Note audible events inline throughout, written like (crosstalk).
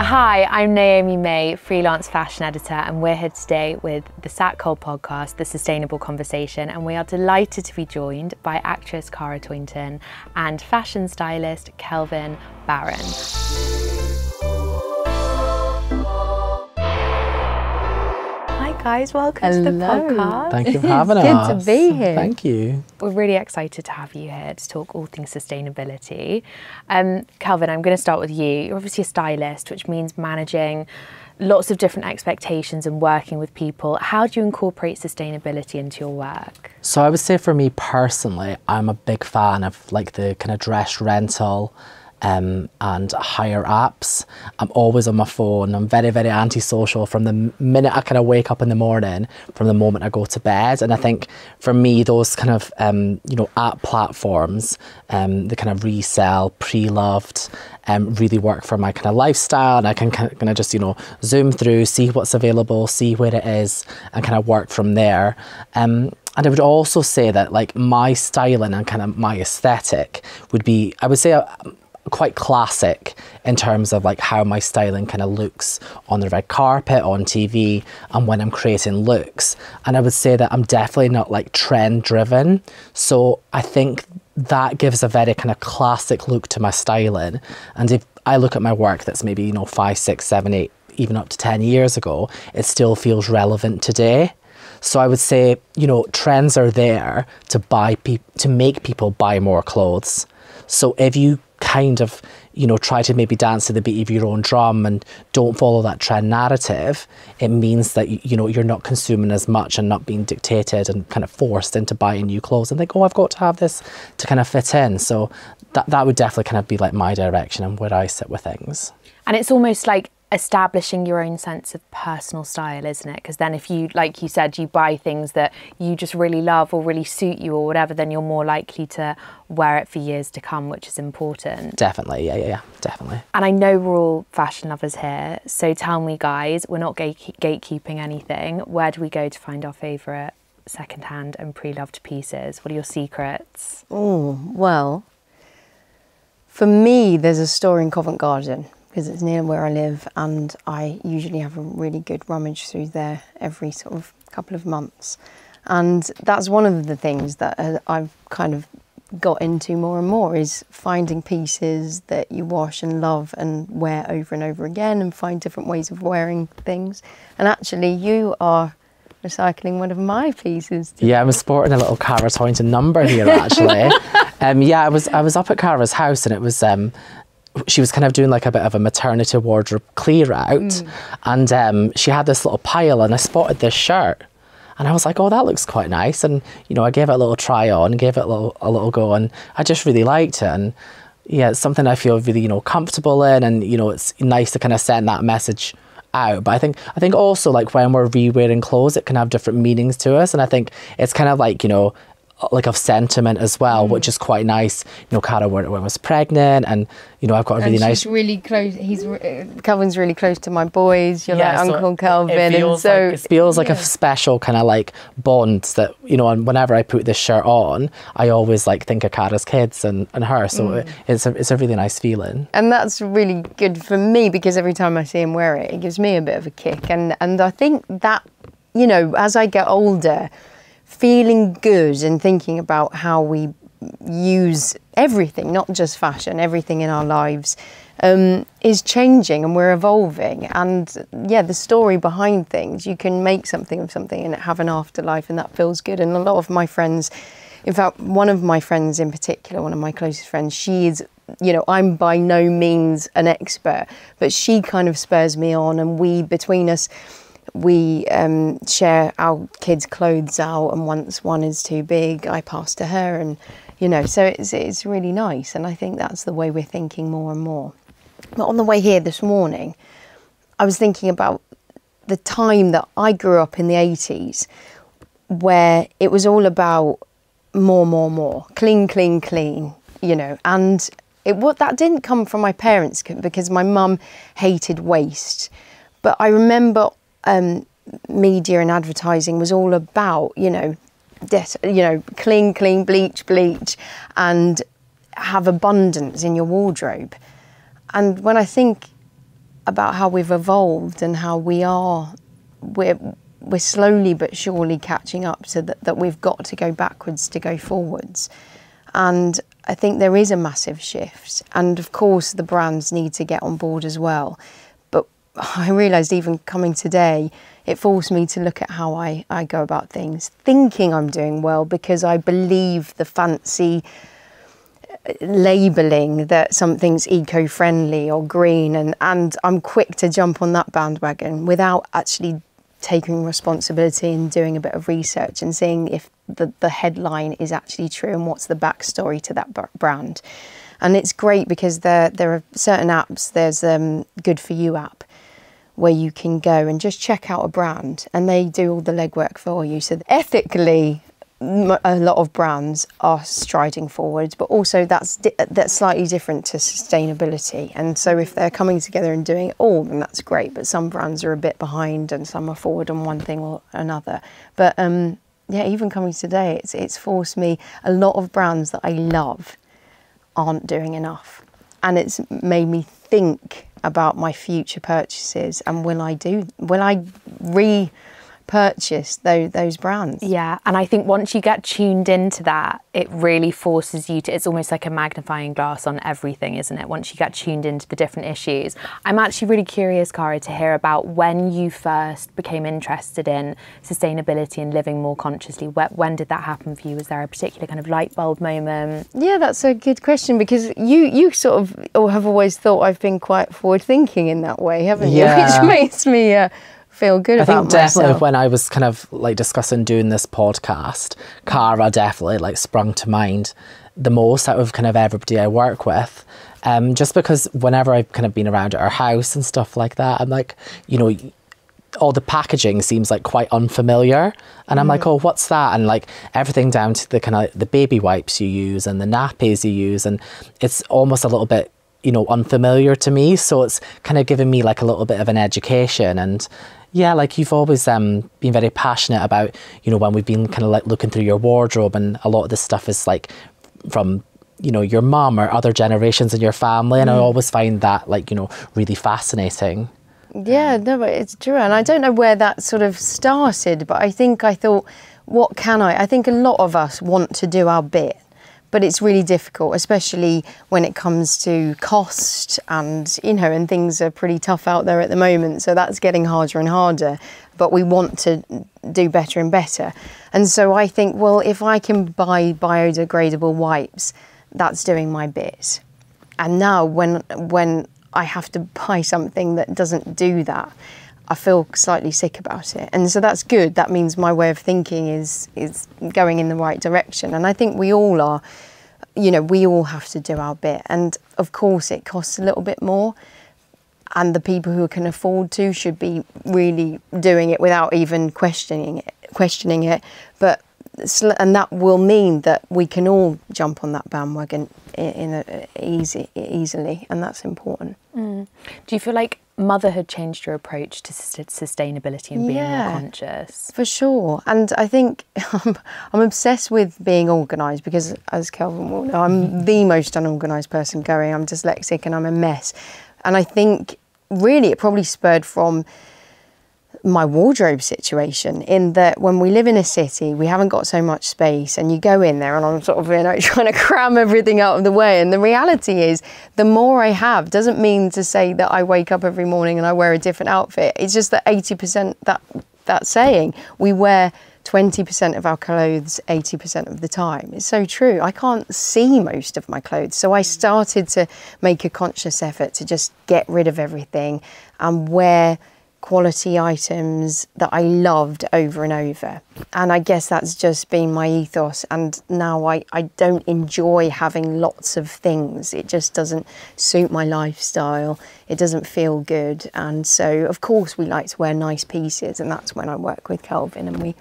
Hi, I'm Naomi May, freelance fashion editor, and we're here today with the Sat podcast, The Sustainable Conversation, and we are delighted to be joined by actress Kara Tointon and fashion stylist Kelvin Barron. Guys, welcome to the Hello. podcast. Thank you for (laughs) having It's us. good to be here. Thank you. We're really excited to have you here to talk all things sustainability. Um, Kelvin, I'm going to start with you. You're obviously a stylist, which means managing lots of different expectations and working with people. How do you incorporate sustainability into your work? So I would say for me personally, I'm a big fan of like the kind of dress rental um, and hire apps. I'm always on my phone. I'm very, very antisocial from the minute I kind of wake up in the morning, from the moment I go to bed. And I think for me, those kind of um, you know app platforms, um, the kind of resell, pre-loved, um, really work for my kind of lifestyle. And I can kind of just you know zoom through, see what's available, see where it is, and kind of work from there. Um, and I would also say that like my styling and kind of my aesthetic would be, I would say, uh, quite classic in terms of like how my styling kind of looks on the red carpet, on TV, and when I'm creating looks. And I would say that I'm definitely not like trend driven. So I think that gives a very kind of classic look to my styling. And if I look at my work that's maybe, you know, five, six, seven, eight, even up to 10 years ago, it still feels relevant today. So I would say, you know, trends are there to buy pe- to make people buy more clothes. So if you kind of, you know, try to maybe dance to the beat of your own drum and don't follow that trend narrative, it means that you, know you're not consuming as much and not being dictated and kind of forced into buying new clothes and think, oh, I've got to have this to kind of fit in. So that that would definitely kind of be like my direction and where I sit with things. And it's almost like establishing your own sense of personal style, isn't it? Because then, if you, like you said, you buy things that you just really love or really suit you or whatever, then you're more likely to wear it for years to come, which is important. Definitely, yeah, yeah, yeah, definitely. And I know we're all fashion lovers here, so tell me, guys, we're not gate- gatekeeping anything. Where do we go to find our favourite secondhand and pre loved pieces? What are your secrets? Oh, well, for me, there's a store in Covent Garden because it's near where I live, and I usually have a really good rummage through there every sort of couple of months. And that's one of the things that uh, I've kind of got into more and more is finding pieces that you wash and love and wear over and over again and find different ways of wearing things. And actually, you are recycling one of my pieces. Yeah, I'm sporting a little Kara Tointon number here actually. (laughs) um, yeah, I was I was up at Kara's house and it was um, she was kind of doing like a bit of a maternity wardrobe clear out, and um, she had this little pile and I spotted this shirt. And I was like, oh, that looks quite nice. And, you know, I gave it a little try on, gave it a little, a little go, and I just really liked it. And yeah, it's something I feel really, you know, comfortable in. And, you know, it's nice to kind of send that message out. But I think I think also like when we're re-wearing clothes, it can have different meanings to us, and I think it's kind of like you know Uh, like of sentiment as well, which mm. is quite nice. You know, Kara when, when I was pregnant, and you know I've got a really and nice. really close. He's uh, Kelvin's really close to my boys. You're like so Uncle Calvin, and so like, it feels like yeah. a special kind of like bond that you know. And whenever I put this shirt on, I always like think of Kara's kids and, and her. So mm. it, it's a it's a really nice feeling. and that's really good for me because every time I see him wear it, it gives me a bit of a kick. And and I think that you know, as I get older, feeling good and thinking about how we use everything, not just fashion, everything in our lives, um, is changing and we're evolving. And yeah, the story behind things, you can make something of something and have an afterlife, and that feels good. And a lot of my friends, in fact, one of my friends in particular, one of my closest friends, she is. You know, I'm by no means an expert, but she kind of spurs me on, and we between us, we um, share our kids' clothes out, and once one is too big, I pass to her, and you know, so it's it's really nice, and I think that's the way we're thinking more and more. But on the way here this morning, I was thinking about the time that I grew up in the 80s, where it was all about more, more, more, clean, clean, clean, you know, and it what that didn't come from my parents because my mum hated waste, but I remember um, media and advertising was all about, you know, det- you know, clean, clean, bleach, bleach, and have abundance in your wardrobe. And when I think about how we've evolved and how we are we're we're slowly but surely catching up so that that we've got to go backwards to go forwards. And I think there is a massive shift. And of course the brands need to get on board as well. I realised even coming today, it forced me to look at how I, I go about things, thinking I'm doing well because I believe the fancy labeling that something's eco-friendly or green and, and I'm quick to jump on that bandwagon without actually taking responsibility and doing a bit of research and seeing if the, the headline is actually true and what's the backstory to that brand. And it's great because there there are certain apps. There's um, Good for You app where you can go and just check out a brand and they do all the legwork for you. So ethically, a lot of brands are striding forwards, but also that's that's slightly different to sustainability. And so if they're coming together and doing it all, then that's great. But some brands are a bit behind, and some are forward on one thing or another. But um, yeah, even coming today, it's it's forced me. A lot of brands that I love aren't doing enough, and it's made me think about my future purchases and will I do will I re purchase those, those brands. Yeah, and I think once you get tuned into that, it really forces you to, it's almost like a magnifying glass on everything, isn't it? Once you get tuned into the different issues. I'm actually really curious, Kara, to hear about when you first became interested in sustainability and living more consciously. When did that happen for you? Was there a particular kind of light bulb moment? Yeah, that's a good question because you, you sort of have always thought I've been quite forward thinking in that way, haven't you? (laughs) Yeah. Which makes me. Uh, feel good I about think definitely myself. when I was kind of like discussing doing this podcast, Kara definitely like sprung to mind the most out of kind of everybody I work with. Um, just because whenever I've kind of been around at our house and stuff like that, I'm like, you know, all the packaging seems like quite unfamiliar and i'm like oh what's that and like everything down to the kind of the baby wipes you use and the nappies you use and it's almost a little bit you know unfamiliar to me so it's kind of given me like a little bit of an education and yeah, like you've always um, been very passionate about, you know, when we've been kind of like looking through your wardrobe and a lot of this stuff is like from, you know, your mom or other generations in your family. And mm. I always find that like, you know, really fascinating. Yeah, no, but it's true. And I don't know where that sort of started, but I think I thought, what can I? I think a lot of us want to do our bit but it's really difficult, especially when it comes to cost and you know, and things are pretty tough out there at the moment. So that's getting harder and harder. But we want to do better and better. And so I think, well, if I can buy biodegradable wipes, that's doing my bit. And now when when I have to buy something that doesn't do that, I feel slightly sick about it. And so that's good. That means my way of thinking is is going in the right direction. And I think we all are, you know, we all have to do our bit. And of course it costs a little bit more. And the people who can afford to should be really doing it without even questioning it questioning it. But and that will mean that we can all jump on that bandwagon in, a, easy easily, and that's important. Mm. Do you feel like motherhood changed your approach to sustainability and being yeah, more conscious? For sure. And I think (laughs) I'm, I'm obsessed with being organised because, as Kelvin will know, I'm mm-hmm. the most unorganised person going. I'm dyslexic and I'm a mess. And I think really it probably spurred from my wardrobe situation in that when we live in a city, we haven't got so much space, and you go in there, and I'm sort of you know (laughs) trying to cram everything out of the way. And the reality is, the more I have doesn't mean to say that I wake up every morning and I wear a different outfit. It's just that 80% that that saying we wear 20% of our clothes 80% of the time. It's so true. I can't see most of my clothes. So I started to make a conscious effort to just get rid of everything and wear quality items that I loved over and over. And I guess that's just been my ethos. And now I, I don't enjoy having lots of things. It just doesn't suit my lifestyle. It doesn't feel good. And so, of course, we like to wear nice pieces. And that's when I work with Kelvin. And we,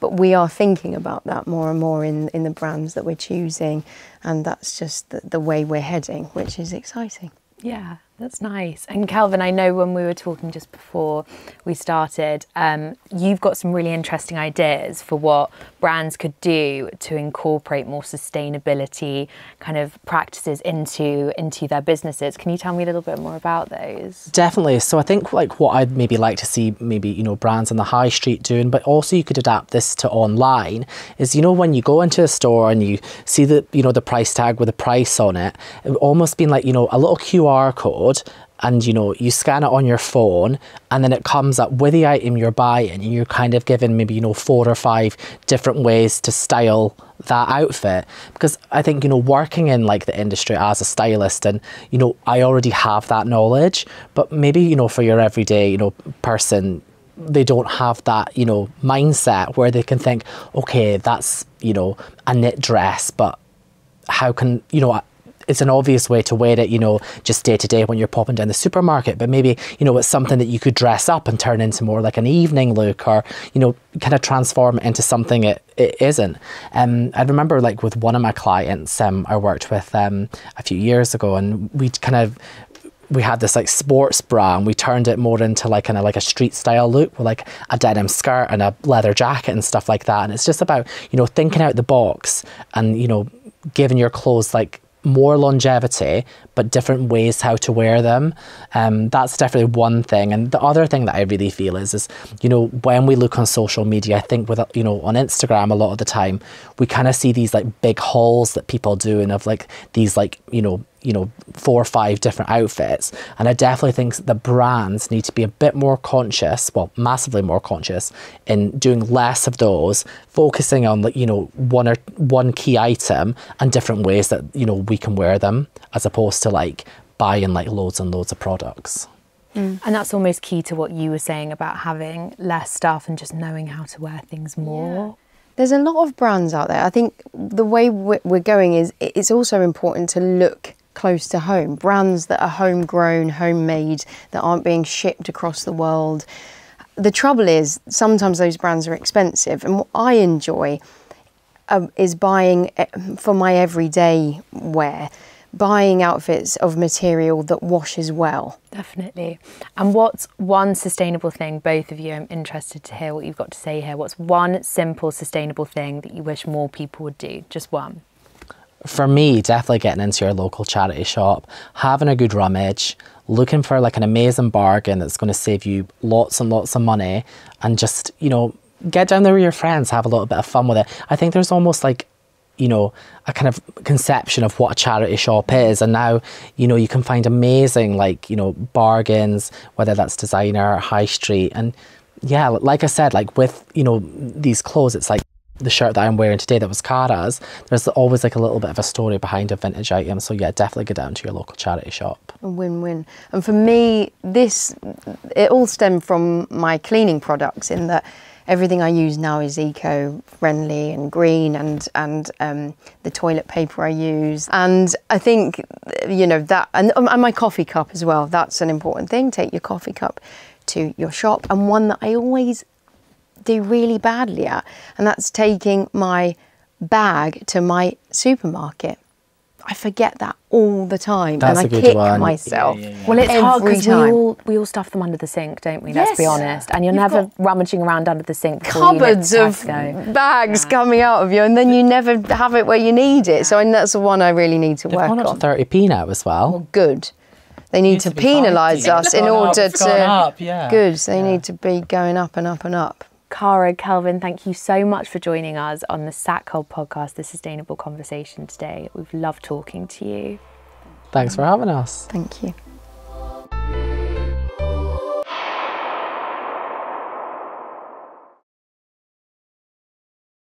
but we are thinking about that more and more in, in the brands that we're choosing. And that's just the, the way we're heading, which is exciting. Yeah. That's nice. And Kelvin, I know when we were talking just before we started, um, you've got some really interesting ideas for what brands could do to incorporate more sustainability kind of practices into into their businesses. Can you tell me a little bit more about those? Definitely. So I think like what I'd maybe like to see maybe, you know, brands on the high street doing, but also you could adapt this to online is, you know, when you go into a store and you see the, you know, the price tag with a price on it, it almost being like, you know, a little QR code and you know you scan it on your phone and then it comes up with the item you're buying and you're kind of given maybe you know four or five different ways to style that outfit. Because i think you know working in like the industry as a stylist and you know i already have that knowledge but maybe you know for your everyday you know person they don't have that you know mindset where they can think okay that's you know a knit dress but how can you know it's an obvious way to wear it, you know, just day to day when you're popping down the supermarket. But maybe, you know, it's something that you could dress up and turn into more like an evening look or, you know, kind of transform it into something it, it isn't. Um, I remember like with one of my clients um, I worked with um, a few years ago and we kind of we had this like sports bra and we turned it more into like kind of like a street style look with like a denim skirt and a leather jacket and stuff like that and it's just about you know thinking out the box and you know giving your clothes like more longevity, but different ways how to wear them. Um, that's definitely one thing. And the other thing that I really feel is, is you know, when we look on social media, I think with you know on Instagram a lot of the time, we kind of see these like big hauls that people do and of like these like you know you know, four or five different outfits. And I definitely think the brands need to be a bit more conscious, well, massively more conscious in doing less of those, focusing on like, you know, one or one key item and different ways that, you know, we can wear them as opposed to like buying like loads and loads of products. Mm. And that's almost key to what you were saying about having less stuff and just knowing how to wear things more. Yeah. There's a lot of brands out there. I think the way we're going is it's also important to look close to home, brands that are homegrown, homemade, that aren't being shipped across the world. The trouble is, sometimes those brands are expensive, and what I enjoy um, is buying eh, for my everyday wear, buying outfits of material that washes well. Definitely. And what's one sustainable thing, both of you, I'm interested to hear what you've got to say here. What's one simple sustainable thing that you wish more people would do? Just one for me, definitely getting into your local charity shop, having a good rummage, looking for like an amazing bargain that's going to save you lots and lots of money, and just, you know, get down there with your friends, have a little bit of fun with it. I think there's almost like, you know, a kind of conception of what a charity shop is. And now, you know, you can find amazing, like, you know, bargains, whether that's designer, high street. And yeah, like I said, like with, you know, these clothes, it's like, the shirt that I'm wearing today that was Kara's, there's always like a little bit of a story behind a vintage item. So yeah, definitely go down to your local charity shop. A win-win. And for me, this, it all stemmed from my cleaning products in that everything I use now is eco-friendly and green and, and um, the toilet paper I use. And I think, you know, that, and, and my coffee cup as well, that's an important thing. Take your coffee cup to your shop. And one that I always do really badly at, and that's taking my bag to my supermarket. I forget that all the time, That's and I kick one. myself. Yeah, yeah, yeah. Well, it's hard because we all we all stuff them under the sink, don't we? Let's yes. be honest. And you're You've never rummaging around under the sink. Cupboards of bags coming out of you, and then you never have it where you need it. So, and that's the one I really need to They've work gone on. Thirty p now as well. well good. They need to, to penalise us in order up, to. Up, yeah. Good. They need to be going up and up and up. Kara, Kelvin, thank you so much for joining us on the SATCoL podcast, The Sustainable Conversation today. We've loved talking to you. Thanks for having us. Thank you.